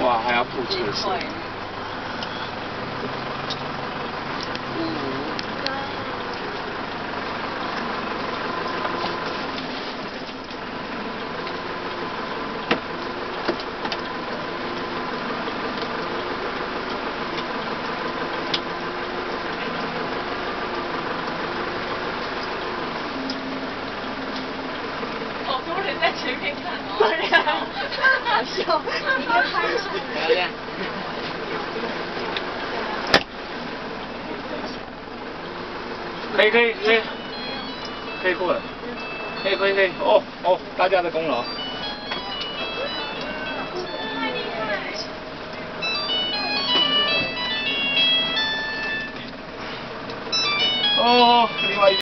哇，还要铺车子。好多人在前面看。笑，你应该拍一下。漂亮。可以可以可以，可以过了，可以可以可以，哦哦，大家的功劳。哦，另外一。